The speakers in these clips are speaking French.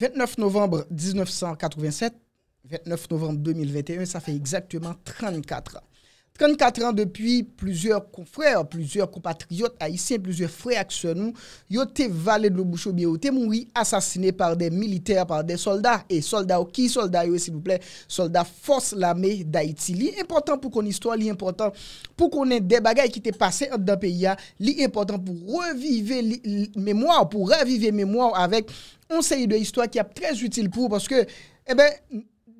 29 novembre 1987, 29 novembre 2021, ça fait exactement 34 ans. 34 ans depuis plusieurs confrères, plusieurs compatriotes haïtiens, plusieurs frères actionnés, ils ont été valés de l'obouche bien, ils ont été assassinés par des militaires, par des soldats. Et soldats, qui soldats, s'il vous plaît, soldats force l'armée d'Haïti. L'important pour qu'on histoire, l'important pour qu'on ait des bagailles qui étaient passées dans le pays, l'important pour revivre la mémoire, pour raviver mémoire avec une série de histoires qui est très utile pour parce que, eh ben,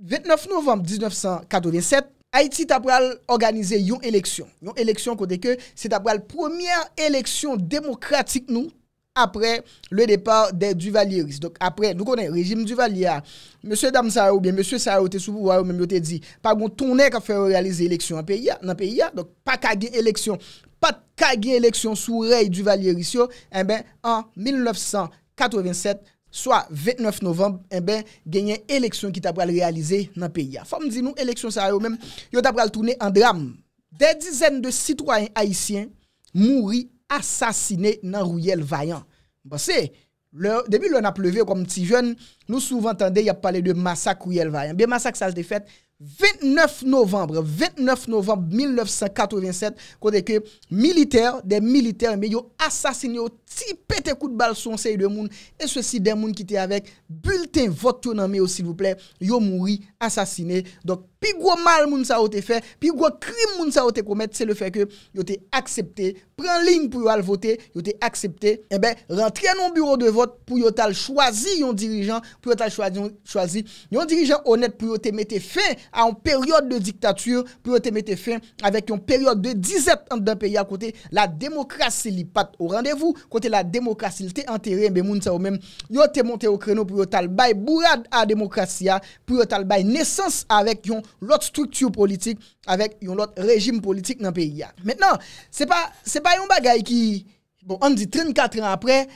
29 novembre 1987, Haïti a organisé une élection. Une élection côté que c'est la première élection démocratique nous après le départ des Duvalieristes. Donc après, nous connaissons le régime Duvalier. Monsieur Damsa ou bien Monsieur Sao était sous pouvoir ou même il dit pas gon tourner qu'a fait réaliser élection en pays dans pays donc pas qu'à élection pas qu'à élection sous règne Duvalieriste eh ben en 1987 soit 29 novembre, eh ben, une élection qui t'a réalisée dans le pays. Femme dit nous, élection ça yo même, yo t'a tourner en drame. Des dizaines de citoyens haïtiens mourir assassinés dans Rouyel Vaillant. Bon, Parce que, le, depuis l'on a pleuvé comme petit jeune, nous souvent entendons, il y a parlé de massacre Rouyel Vaillant. Bien, massacre ça a été fait 29 novembre, 29 novembre 1987, kote ke militer, de militer, me yo asasine yo ti pete kout bal son sey de moun, e se si de moun ki te avek, bulten vot yo nan me yo, s'il vous plè, yo mouri, asasine, dok, Puis gros mal moun sa ou te fait, puis gros crime moun sa ou te commettre, c'est le fait que yo te accepté, prend ligne pour aller voter, yo te accepté, et eh ben rentrer dans bureau de vote pour yo tal choisi un dirigeant, pour yo tal choisi choisi un dirigeant honnête pour yo te mettre fin à une période de dictature, pour yo te mettre fin avec une période de disette dans d'un pays à côté. La démocratie li pat au rendez-vous, côté la démocratie était enterré ben moun sa ou même yo te monté au créneau pour yo tal bay bourade à démocratie pour yo tal bay naissance avec yon l'autre structure politique avec un autre régime politique dans le pays. Maintenant, ce n'est pas, pas un bagage qui, bon, on dit 34 ans après,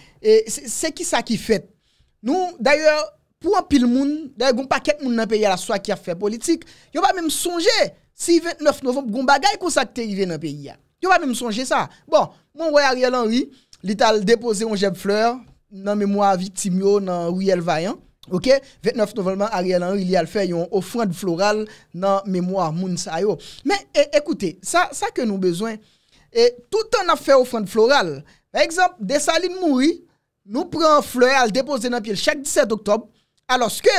c'est qui ça qui fait Nous, d'ailleurs, pour un pile monde, d'ailleurs, un paquet de monde dans le pays à la soie qui a fait politique, ils pas même songé si 29 novembre, il y a un bagage qui est arrivé dans le pays. Ils pas même songé ça. Bon, mon roi Ariel Henry, il a déposé un jet fleur dans la mémoire victime, dans Riel Vaillant. Ok, 29 novembre, Ariel Henry li al fè yon ofrande floral nan mémoire moun sa yo. Men, écoutez, ça, ça que nous besoin, et tout an a fè ofrande floral. Par exemple, Desaline mouri, nou pren fleur al depose nan piel chak 17 octobre, alors que,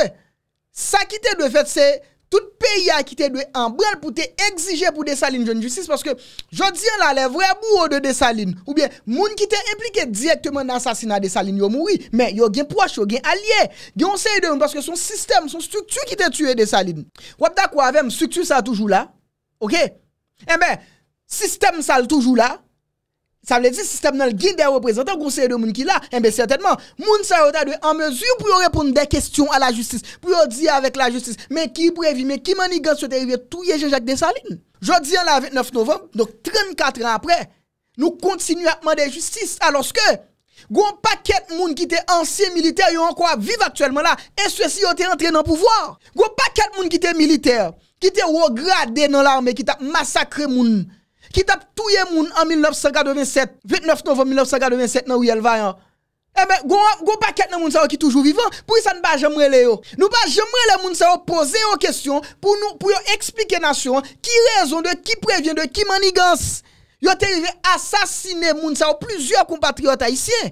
sa ki te de fèt se tout peyi a ki te dwe anbrel pou te exije pou desaline joun justice, paske jodi an la le vre bou ou de desaline, ou bien moun ki te implike direktman nan asasina desaline yo mouri, men yo gen poche, yo gen alye, gen on sey de moun, paske son sistem, son struktu ki te tue desaline. Wap da kwa avem, struktu sa toujou la, ok? E eh ben, sistem sa l toujou la, Ça veut dire système dans le guide des représentants, conseil de monde qui là, eh et bien certainement, moun ça en mesure pour répondre des questions à la justice, pour dire avec la justice, mais qui prévu, mais qui manigance soit arrivé tout Jean-Jacques Dessalines. Jeudi en la 29 novembre, donc 34 ans après, nous continuons à demander justice alors que un paquet de monde qui étaient anciens militaires ont encore vivent actuellement là et ceux-ci ont été entrés dans le pouvoir. Un paquet de monde qui étaient militaires, qui étaient regradés dans l'armée, qui t'a massacré monde qui t'a tué moun en 1987, 29 novembre 1987 dans Riel Vaillant. Eh ben, gon, paquet de moun qui toujours vivant, pour ça ne pas jamais les yo. Nous pas jamais les moun sa poser aux questions pour nous pour expliquer nation qui raison de qui prévient de qui manigance. Yo te assassiner moun sa plusieurs compatriotes haïtiens.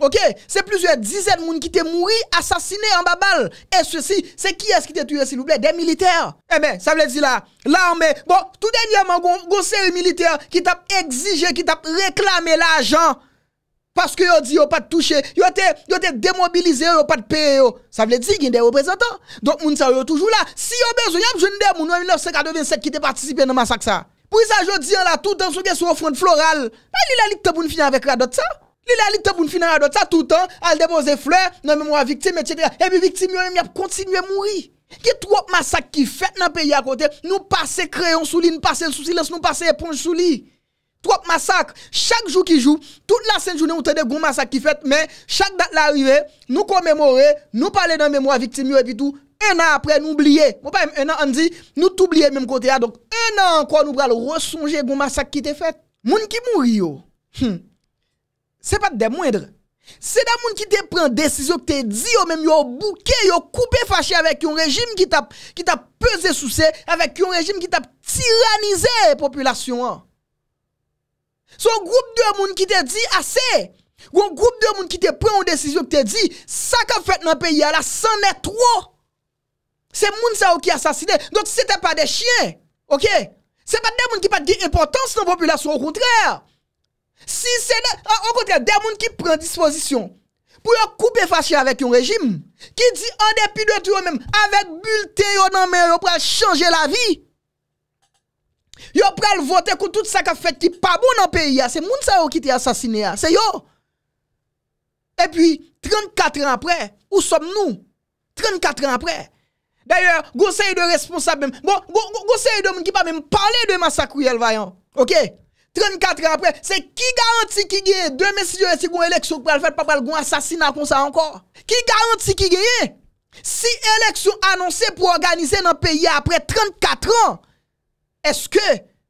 Ok, c'est plusieurs dizaines de monde qui étaient morts, assassinés en babal. Et ceci, c'est qui est-ce qui t'a tué, s'il vous plaît? Des militaires. Eh bien, ça veut dire là, l'armée. Bon, tout dernièrement, gon série militaire qui t'a exigé, qui t'a réclamé l'argent. Parce que yo dit yo pas de toucher, yo te yo te démobilisé, yo pas de payer Ça veut dire qu'il y a des représentants. Donc moun sa yo toujours là. Si yo besoin, y a jeune des moun en 1987 qui t'a participé dans massacre ça. Pour ça je dis là tout temps sur offrande florale. Pas li la lit pour finir avec la dot ça. Li la li te pour finir à ça tout le temps, elle dépose fleurs dans mémoire victime, etc. Et puis victime même continuer à mourir. Qui trop massacre qui fait dans le pays à côté, nous passer crayon sous lit, nous passer sous silence, nous passer éponge sous lit. Trop massacre. Chaque jour qui joue, toute la sainte journée, on a des gros massacres qui fait, mais chaque date l'arrivée, nous commémorer, nous parler dans mémoire victime et puis tout. Un an après, nous oublier. Bon, pas un an, on dit, nous t'oublier même côté. Donc, un an encore, nous allons ressonger gros massacre qui t'est fait. Moun qui mourit. Hmm c'est pas des moindres. C'est des gens qui te prend décision qui te dit yo même yo bouqué yo coupé fâché avec un régime qui t'a qui t'a pesé sous ses avec un régime qui t'a tyrannisé la population. Son groupe de monde qui te dit assez. Ou un groupe de monde qui te prend une décision qui te dit ça qu'a fait dans le pays là c'en est trop. C'est moun ça qui assassiné. Donc c'était pas des chiens. OK? C'est pas des gens qui pas d'importance dans la population au contraire. Si se de, an kontre, de moun ki pren disposisyon, pou yo koupe fache avèk yon rejim, ki di an depi de tou yo mèm, avèk bulte yo nan mè, yo pral chanje la vi, yo pral vote kou tout sa ka fèt ki pa bon nan peyi ya, se moun sa yo ki te asasine ya, se yo. E pi, 34 an apre, ou som nou? 34 an apre. D'ayor, gosey de responsable mèm, gosey bon, go, go de moun ki pa mèm pale de masakri el vayan, ok? 34 ans après, c'est qui garantit qui gagne Demain, si vous avez une élection pour le faire, pas un assassinat comme ça encore. Qui garantit qui gagne Si élection annoncée pour organiser dans le pays après 34 ans, est-ce que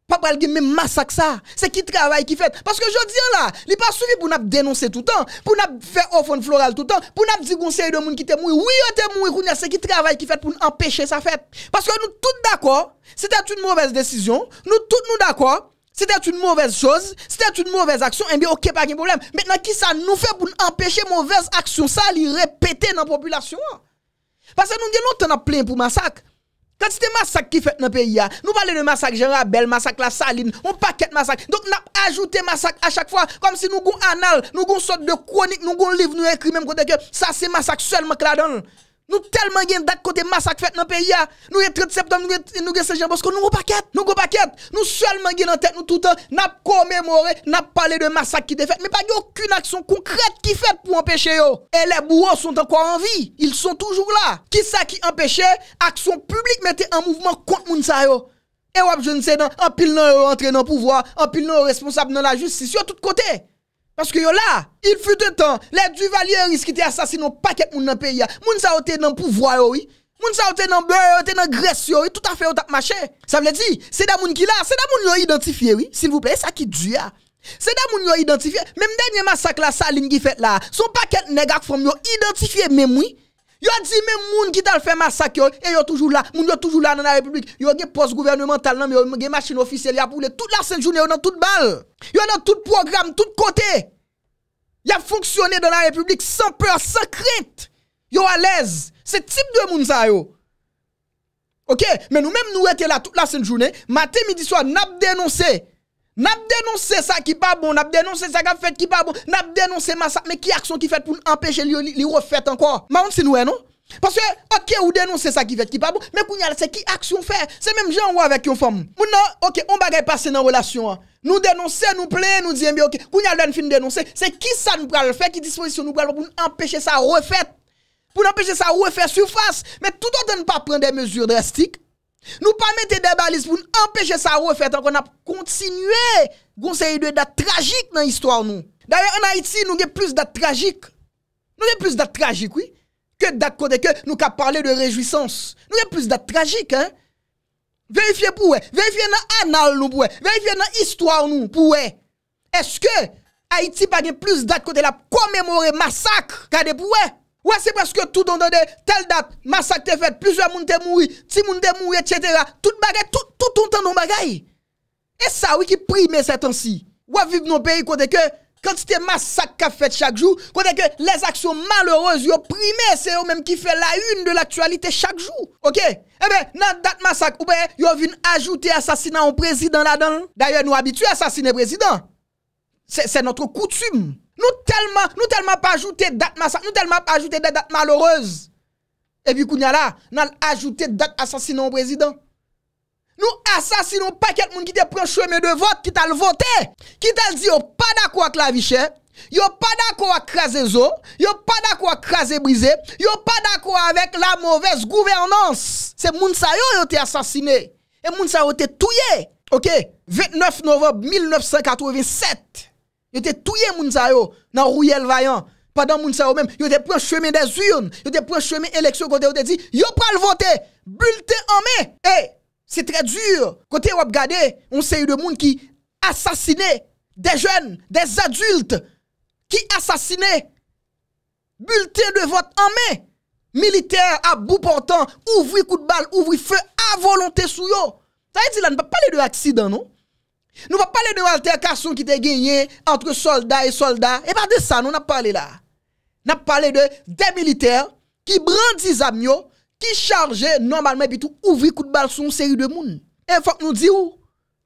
pas le même massacre ça C'est qui travaille qui fait Parce que je dis là, il n'est pas suivi pour nous dénoncer tout le temps, pour nous faire offrande florale tout le temps, pour nous dire conseil de monde qui te mouri. Oui, on te mouri, c'est qui travaille qui fait pour nous empêcher ça fait. Parce que nous tous d'accord, c'était une mauvaise décision, nous tous nous d'accord. C'était une mauvaise chose, c'était une mauvaise action, et bien ok, pas de problème. Maintenant, qui ça nous fait pour empêcher mauvaise action, ça, les répéter dans la population? Parce que nous avons longtemps plein pour massacre. Quand c'était massacre qui fait dans le pays, nous parlons de massacre Jean Rabel, massacre La Saline, on paquet massacre. Donc, nous avons ajouté massacre à chaque fois, comme si nous avons un anal, nous avons une sorte de chronique, nous avons un livre, nous écrit même côté que ça, c'est massacre seulement que la donne. Nous tellement gain d'acte côté massacre fait dans le pays. Ah. Nous le 30 septembre, nous avons Saint-Jean Bosco, nous avons paquet, nous avons paquet. Nous seulement gain en tête, nous tout le temps, nous commémoré, nous parlé de massacre qui était fait. Mais pas aucune action concrète qui fait pour empêcher yo. Et les bourreaux sont encore en vie. Ils sont toujours là. Qui ça qui empêchait action publique mettait en mouvement contre Mounsa yo? Et wap, je ne sais pas, en pile non rentré dans le pouvoir, en pile non responsable dans la justice, sur tous côtés. Kote. Paske yo la, il fut un tan, le duvalier riski te asasinon paket moun nan peya. Moun sa ote nan pouvoi yo, moun sa ote nan beur, ote nan gres yo, tout afe yo tap mache. Sa vle di, se da moun ki la, se da moun yo identifiye, s'il vous plait, sa ki djouya. Se da moun yo identifiye, menm denye masak la salin ki fet la, son paket negak fom yo identifiye menmoui. Yo di menm moun ki tal fe masak yo, e yo toujou la, moun yo toujou la nan la republik. Yo ge post gouvernemental nan, yo ge machin ofisye li apoule, tout la sen jouni yo nan tout bal. Yo nan tout program, tout kote. Y a fonksyonne dan la republik san peur, san krent. Yo alez. Se tip de moun sa yo. Ok, men nou menm nou ete la tout la sen jounen, maten midi swa, nap denonse. Nap denonse sa ki pa bon, nap denonse sa ka fet ki pa bon, nap denonse masak, men ki aksyon ki fet pou n'empeshe li refet anko. Ma moun si nou e non? Paske, ok, ou denonse sa ki fet ki pa bon, men kou nyal se ki aksyon fe. Se menm jan wè avèk yon fòm. Moun nan, ok, on bagay pase nan relasyon an. Nou denonse, nou ple, nou diyen bi ok, nyal den fin denonse, se ki sa nou pral fè, ki disposisyon nou pral pou nou empèche sa refèt, pou nou empèche sa refèt soufas, men tout an ten pa pren de mezur drastik, nou pa mette de balis pou nou empèche sa refèt, an kon ap kontinue, goun se yi de dat tragik nan històre nou. Darè, an Haiti, nou gen plus dat tragik, nou gen plus dat tragik, oui, ke dat kode ke nou ka parle de rejouissance, nou gen plus dat tragik, hein, Verifiye pou we, verifiye nan anal nou pou we, verifiye nan histwa nou pou we. Eske Haiti pa gen plus dat kote la komemore masak kade pou we? Ou se paske tout an de tel dat masak te fet, pluswa moun te moui, ti moun te moui, etc. Tout bagay, tout an ton bagay. E sa wiki prime setan si. Ou aviv nou peyi kote ke... Kantite masak ka fet chak jou, kote ke les aksyon malheurez yo prime, se yo menm ki fe la un de l'aktualite chak jou. Ok? Ebe, nan dat masak, oube, yo vin ajoute asasina ou prezident la dan. D'ayon nou abitue asasine prezident. Se notre koutume. Nou telman, nou telman pa ajoute dat masak, nou telman pa ajoute dat malheurez. Ebi kounya la, nan ajoute dat asasina ou prezident. Nou asasinon paket moun ki te pren chweme de vot ki tal vote. Ki tal di yo pa dako ak la vichè, yo pa dako ak krasè zo, yo pa dako ak krasè brise, yo pa dako avèk la mouvez gouvernance. Se moun sa yo yo te asasine, e moun sa yo te touye. Ok, 29 novem 1987, yo te touye moun sa yo nan rouyèl vayan. Padan moun sa yo mèm, yo te pren chweme de zyon, yo te pren chweme eleksyon kote yo te di, yo pral vote, bulte anme, e, Se tre djur, kote wap gade, on yu de moun ki asasine de jen, de zadult, ki asasine bulletin de vote en main. Militaire à bout portant, ouvri coup de balle, ouvri feu à volonté sous yo. Ça veut dire là, ne pas parler de accident, non? Nous ne pas parler de altercation qui était gagné entre soldats et soldats. Et pas de ça, nous n'a parlé là. Nous parlé de des militaires qui brandissent amio, qui chargeaient normalement et puis tout ouvrir coup de balle sur une série de monde. Et faut que nous disions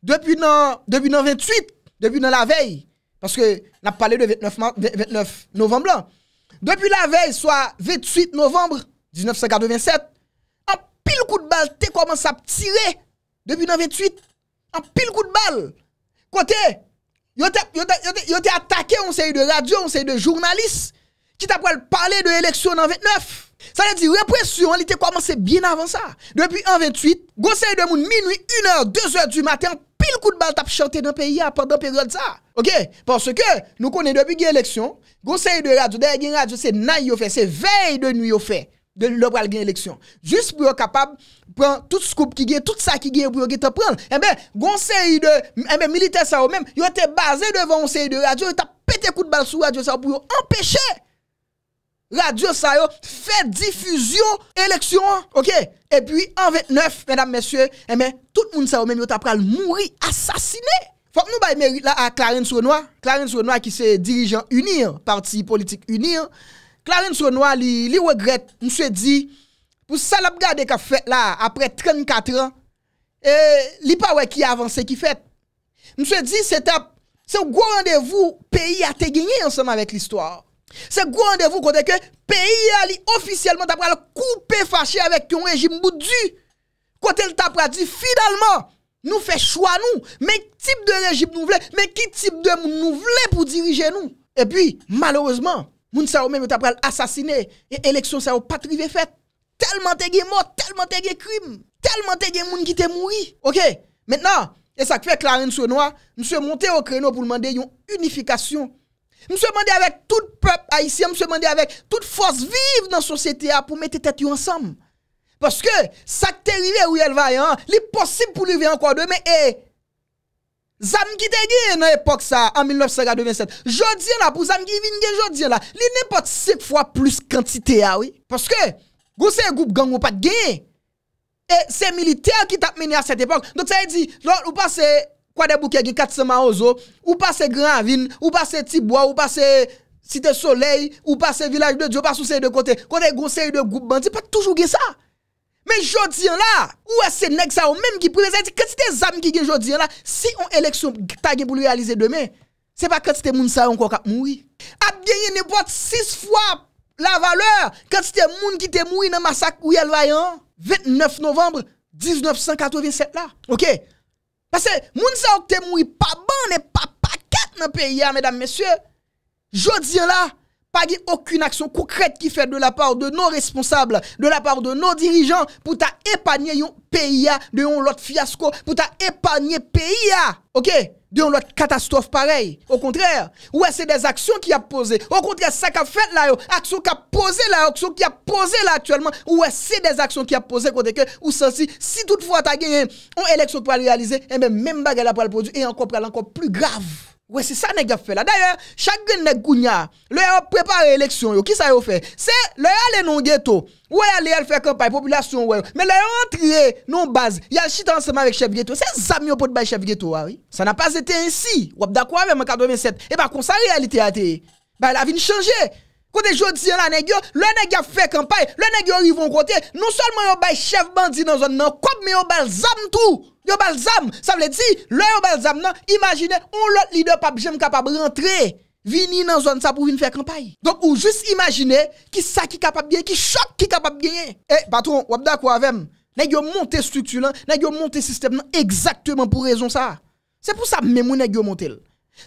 depuis dans depuis 28, depuis dans la veille parce que n'a parlé de 29 29 novembre Depuis la veille soit 28 novembre 1987, un pile coup de balle t'es commencé à tirer depuis 28 un pile coup de balle Côté, yo te attaqué on série de radio, on série de journalistes qui t'a parler de l'élection en 29. Ça veut dire répression, elle était commencé bien avant ça. Depuis en 28, conseil de moun minuit, 1h, 2h du matin, pile coup de balle t'a chanté dans le pays pendant période ça. OK? Parce que nous connaissons depuis l'élection, conseil de radio, derrière radio c'est naï fait, c'est veille de nuit au fait de l'opéral gain élection. Juste pour être capable prendre tout scoop qui gagne, tout ça qui gagne pour te prendre. Eh gon série de eh ben militaire ça même, yo été basé devant un série de radio, ils t'a pété coup de balle sur radio ça pour empêcher radio ça yo fait diffusion élection, OK? Et puis en 29 mesdames messieurs, eh ben tout le monde ça même yo t'a pral mourir assassiné. Faut que nous bail mérite là à Clarence Renoir, Clarence Renoir qui c'est dirigeant UNIR, parti politique UNIR. Clarence Renoir li, li regret, mswe di, pou salap gade ka fet la apre 34 an, e, li pa we ki avanse ki fet. Mswe di, se tap, se ou gwo randevou peyi a te genye ansama vek l'histoire. Se gwo randevou kote ke peyi a li ofisyelman tap pral koupe fache avek yon rejim boudu. Kote l tap pral di, finalman, Nou fè chwa nou, men tip de rejib nou vle, men ki tip de moun nou vle pou dirije nou. E pi, malouzman, Moun sa ou même t'a pral assassiné et élection ça ou pas trivé fait. Tellement t'es mort, tellement t'es crime, tellement t'es moun qui t'est mouri. OK Maintenant, et ça fait Clarence Noir, monsieur monté au créneau pour demander une unification. Monsieur demandé avec tout peuple haïtien, monsieur demandé avec toute force vive dans la société pour mettre tête ensemble. Parce que ça qui est arrivé va, hein, il possible pour lui encore demain et Zam ki te gen nan epok sa, an 1927, jodye la pou zam ki vin gen jodye la, li ne pot sek fwa plus kantite ya we. Paske, gousè goup gang ou pat gen, e se militer ki tap mene a set epok. Dok sa e di, lor ou pase kwa de bouke gen 400 ma ozo, ou pase Gran Avin, ou pase Tibwa, ou pase Site Soleil, ou pase Vilaj de Diyo, ou pase ou sey de kote, kote gousè de goup bandi, pat toujou gen sa. Mais jodi là, où est-ce nèg ça ou même qui présente quantité zam qui gen jodi là, si on élection ta pour réaliser demain, c'est pas quantité moun ça encore k'ap mouri. A gagné n'importe 6 fois la valeur quantité moun qui te mouri dans massacre elle vaillant 29 novembre 1987 là. OK? Parce que moun ça ou te mouri pas bon n'est pas paquet dans pays mesdames messieurs. Jodi là pas aucune action concrète qui fait de la part de nos responsables, de la part de nos dirigeants pour ta épargner un pays de un l'autre fiasco, pour ta épargner pays OK de l'autre catastrophe pareille. Au contraire, ouais, c'est des actions qui a posé. Au contraire, ça qu'a fait là, yo, action qui a posé là, action qui a posé là actuellement, ouais, c'est des actions qui a posé côté que ou ceci, si toutefois tu as gagné une élection pour réaliser, eh et bien même bagarre là pour le produit et encore pour encore plus grave. Ouais, c'est ça a fait là. D'ailleurs, chaque nèg gounya, le a préparé l'élection qui ça yo fait? C'est le aller non ghetto. Ouais, aller faire campagne population ouais. Mais le entrer non base, il a chita ensemble avec chef ghetto. C'est ça mieux pour de chef ghetto ah oui. Ça n'a pas été ainsi. Ou d'accord avec en 87. Et bah comme ça réalité a été. Bah la vie changer. Côté jodi là nèg yo, le a fait campagne, le nèg arrive côté, non seulement yo bay chef bandit dans zone comme mais yo bal zam tout. Yo bal zam, ça veut dire, le yo bal zam nan, imaginez on l'autre leader pas jamais capable rentrer vini dans zone ça pour venir faire campagne. Donc ou juste imaginer qui ça qui capable bien, qui choc qui capable gagner. Eh patron, ou d'accord avec Nèg yo monter structure là, nèg yo monter système exactement pour raison ça. C'est pour ça même nèg yo monter.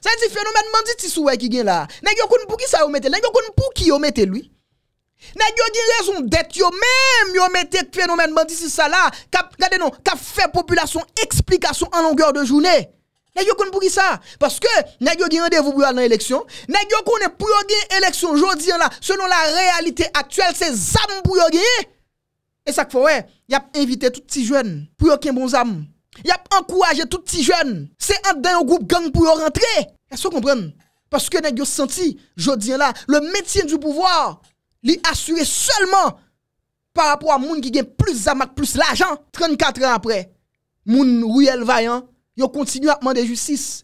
Ça dit phénomène bandit sou qui gen là. Nèg yo pour qui ça yo mette, nèg yo pour qui yo mette lui? Nèg yo gen raison d'être yo même yo mette phénomène bandit ça là, cap regardez non, cap fait population explication en longueur de journée. Nèg yo konn pour qui ça? Parce que nèg yo gen rendez-vous pour dans élection, nèg yo konn pour yo gen élection jodi là, selon la réalité actuelle, c'est zam pour yo. Et ça fait ouais, y a invité tout petits jeunes pour yo gen bon zam. Y a encouragé tout petit jeune. C'est un d'un groupe gang pour rentrer. Est-ce que vous comprenez? Parce que nous senti, je dis là, le métier du pouvoir, li assuré seulement par rapport à moun qui gagne plus zamak, plus l'argent. 34 ans après, moun Ruyel Vaillant, yo continue à demander justice.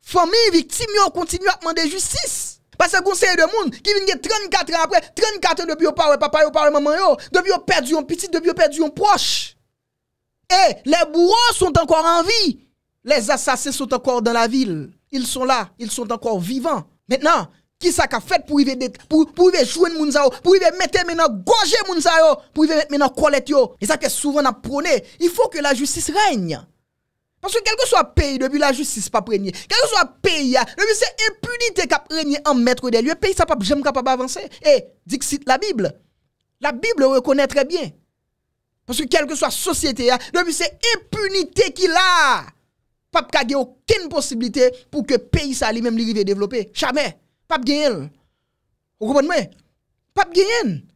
Famille victime, yo continue à demander justice. Parce que conseil de monde qui vient 34 ans après, 34 ans depuis yo parle papa yo parle maman yo, depuis yo perdu un petit, depuis yo perdu un proche. Et les bourreaux sont encore en vie. Les assassins sont encore dans la ville. Ils sont là, ils sont encore vivants. Maintenant, qui ça qu'a fait pour y pour pour jouer moun sa pour y mettre maintenant gorger moun sa pour y mettre maintenant colette yo. Et ça que souvent n'a prôné, il faut que la justice règne. Parce que quel que soit pays, depuis la justice pas premier, quel que soit pays, depuis c'est impunité qui a en maître des lieux, pays ça pas jamais capable d'avancer. Et dit la Bible. La Bible reconnaît très bien. Parce que quelle que soit société, depuis c'est impunité qui a. Pas de aucune possibilité pour que pays ça lui-même lui développer. Jamais. Pas de Vous comprenez? Pas de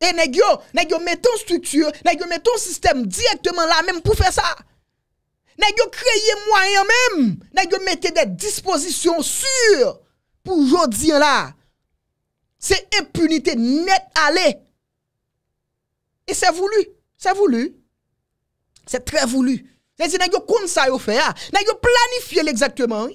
Et nèg yo, mettons structure, nèg mettons système directement là même pour faire ça. Nèg yo créer moyen même, nèg mettez des dispositions sûres pour aujourd'hui là. C'est impunité net aller. Et c'est voulu, c'est voulu. C'est très voulu. C'est-à-dire, nèg yo kon ça yo fait, nèg yo planifié exactement.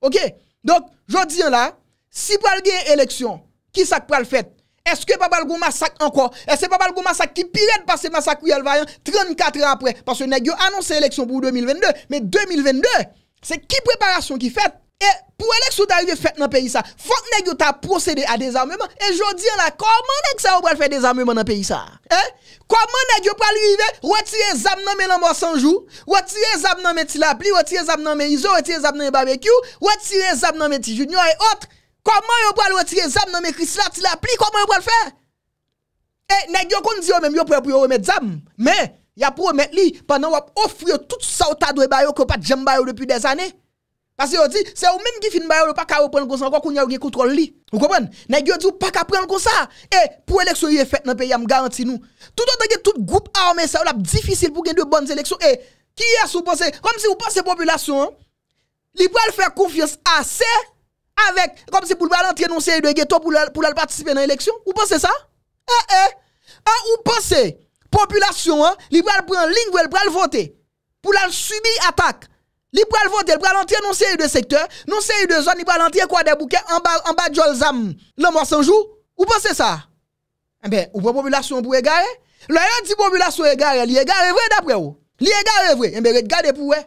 OK? Donc, je dis là, si pral gen élection, qui ça pral fait? Est-ce que pas gon massacre encore? Est-ce que pas gon massacre qui pire passer massacre Yel Vaillant 34 ans après parce que nèg yo annoncé élection pour 2022, mais 2022, c'est qui préparation qui fait? Et pour l'élection d'arriver faite dans le pays ça, faut que yo ta procédé à des armements et je dis là comment nèg ça va faire des armements dans le pays ça? Hein? Comment nèg yo pral arriver retirer zam nan men mort sans jour, retirer zam nan men tilapli, retirer zam nan men iso, retirer zam nan barbecue, retirer zam nan men junior et autres Comment yo pral retirer zam nan mes Chris là, ti la pli, comment yo pral faire? Eh, nèg yo kon di yo même yo pour yo remettre zam, mais ya pour remettre li pendant wap offrir tout ça ou ta doit ba yo que pas jam ba depuis des années. Parce que dit, c'est ou même qui fin ba yo pas ka reprendre comme ça encore qu'on y a contrôle. Vous comprenez? Nèg yo dit pas ka prendre comme ça. Et pour élection y fait dans pays am garanti nous. Tout autant que tout groupe armé ça difficile pour gagner de bonnes élections et qui a sous pensé comme si vous pensez population li pral faire confiance assez avec, comme si pour le entrer dans série de ghetto pour, pour participer dans l'élection. Vous pensez ça? Eh, eh. Ah, vous pensez, population, hein, li pral prendre ligne, elle pral voter. Pour la subir attaque. Li pral voter, li pral entrer non série de secteur, non série de zone, li pral entrer quoi des bouquets en bas en bas Jolzam. L'homme sans jour, ou pensez ça Eh ben, ou pas population pour égarer Là, yon dit population égarée, li égarée vrai d'après vous. Li égarée vrai. Eh ben, regardez pour vous.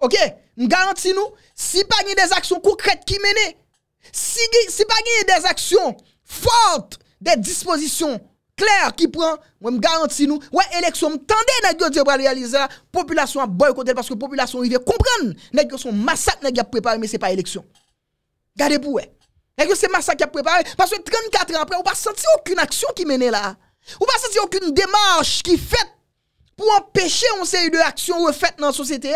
OK, m garantis nous si pas des actions concrètes qui mènent, si si pas des actions fortes, des dispositions claires qui prend, moi me garantis nous, ouais élection m'tendez nèg pour réaliser la population a boycotté parce que population rive comprendre nèg son massacre nèg a préparé mais c'est pas élection. Gardez pour. Nèg c'est massacre a préparé parce que 34 ans après on pas senti aucune action qui menait là. On pas senti aucune démarche qui fait pour empêcher une série de actions refaites dans la société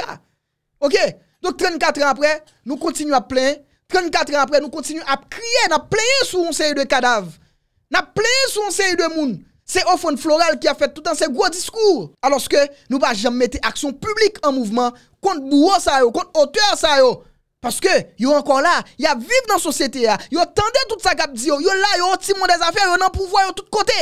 OK? Donc 34 ans après, nous continuons à plaindre 34 ans après, nous continuons à crier, nous plaigner sur un série de cadavres. N'a plein son série de monde. C'est Offrande Floral qui a fait tout un ces gros discours. Alors que nous pas jamais mettre action publique en mouvement contre bourreau ça contre auteur ça Parce que yo encore là, y a vivre dans la société là. Yo tendez tout ça cap dit yo, yo là yo petit monde des affaires, yo dans pouvoir yo tout côté.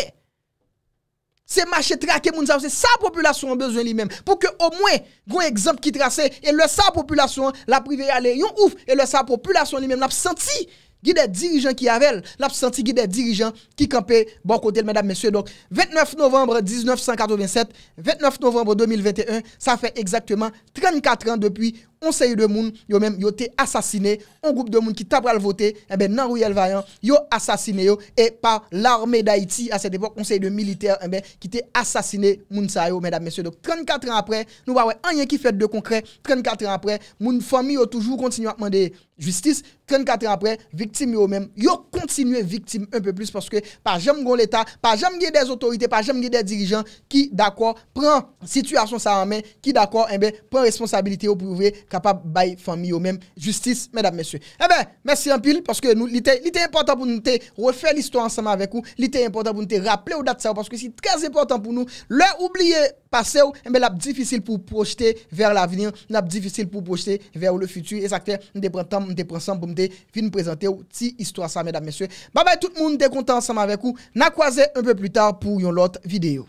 C'est marché traqué moun c'est sa population a besoin lui-même pour que au moins gros exemple qui tracé et le sa population la privée aller yon ouf et le sa population lui-même l'a senti il des dirigeants qui avaient, l'a senti des dirigeants qui campaient bon côté mesdames messieurs. Donc 29 novembre 1987 29 novembre 2021 ça fait exactement 34 ans depuis on série de monde yo même yo été assassiné. Un groupe de monde qui t'a pral voter eh ben nan Royal Vaillant yo assassiné yo. Et par l'armée d'Haïti à cette époque on série de militaires eh ben qui t'est assassiné moun sa yo mesdames messieurs. Donc 34 ans après nous pas rien qui fait de concret. 34 ans après moun famille yo toujours continue à demander justice. 34 ans après victime yo même yo continuer victime un peu plus parce que pas jamais gon l'état pas jamais des autorités pas jamais des dirigeants qui d'accord prend situation ça en main qui d'accord eh ben prend responsabilité pour prouver capable bail famille ou même justice mesdames messieurs. Eh ben merci en pile parce que nous il était important pour nous refaire l'histoire ensemble avec vous. Il était important pour nous te rappeler aux dates ça parce que c'est très important pour nous. Le oublier passé eh ou mais l'a difficile pour projeter vers l'avenir l'a difficile pour projeter vers le futur. Et ça fait nous prend temps nous prend pour nous venir présenter une petite histoire ça mesdames messieurs. Bye bye tout le monde est content ensemble avec vous. N'a croisé un peu plus tard pour une autre vidéo.